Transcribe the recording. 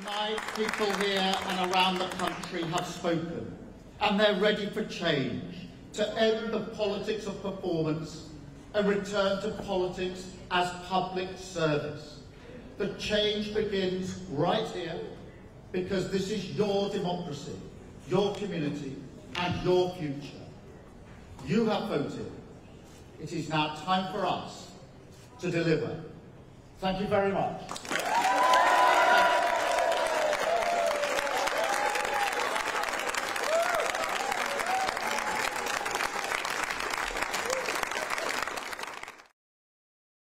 Tonight, people here and around the country have spoken, and they're ready for change, to end the politics of performance and return to politics as public service. The change begins right here, because this is your democracy, your community, and your future. You have voted. It is now time for us to deliver. Thank you very much.